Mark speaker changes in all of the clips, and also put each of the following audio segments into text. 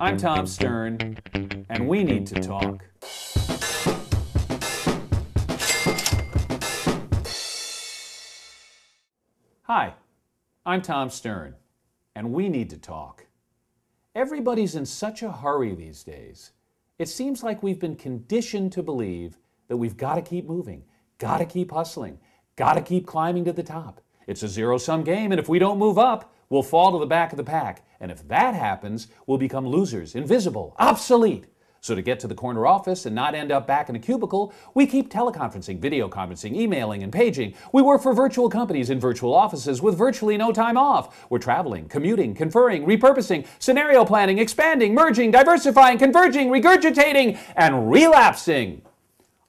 Speaker 1: I'm Tom Stern, and we need to talk. Hi, I'm Tom Stern, and we need to talk. Everybody's in such a hurry these days. It seems like we've been conditioned to believe that we've got to keep moving, got to keep hustling, got to keep climbing to the top. It's a zero sum game, and if we don't move up, we'll fall to the back of the pack. And if that happens, we'll become losers, invisible, obsolete. So, to get to the corner office and not end up back in a cubicle, we keep teleconferencing, video conferencing, emailing, and paging. We work for virtual companies in virtual offices with virtually no time off. We're traveling, commuting, conferring, repurposing, scenario planning, expanding, merging, diversifying, converging, regurgitating, and relapsing.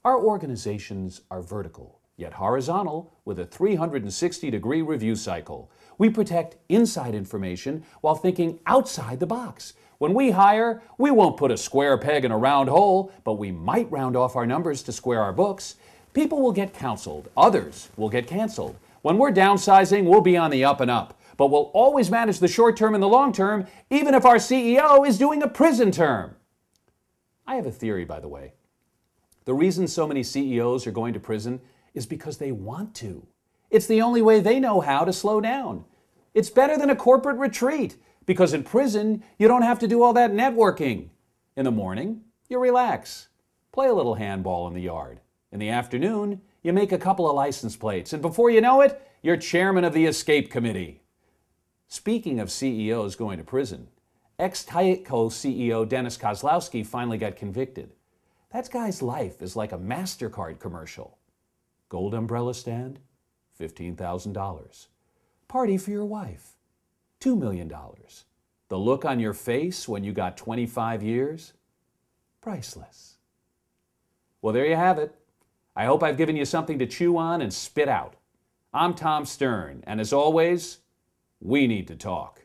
Speaker 1: Our organizations are vertical, yet horizontal, with a 360 degree review cycle. We protect inside information while thinking outside the box. When we hire, we won't put a square peg in a round hole, but we might round off our numbers to square our books. People will get counseled, others will get canceled. When we're downsizing, we'll be on the up and up, but we'll always manage the short term and the long term, even if our CEO is doing a prison term. I have a theory, by the way. The reason so many CEOs are going to prison is because they want to. It's the only way they know how to slow down. It's better than a corporate retreat because in prison, you don't have to do all that networking. In the morning, you relax, play a little handball in the yard. In the afternoon, you make a couple of license plates, and before you know it, you're chairman of the escape committee. Speaking of CEOs going to prison, ex Tyco CEO Dennis Kozlowski finally got convicted. That guy's life is like a MasterCard commercial. Gold umbrella stand, $15,000. Party for your wife, $2 million. The look on your face when you got 25 years, priceless. Well, there you have it. I hope I've given you something to chew on and spit out. I'm Tom Stern, and as always, we need to talk.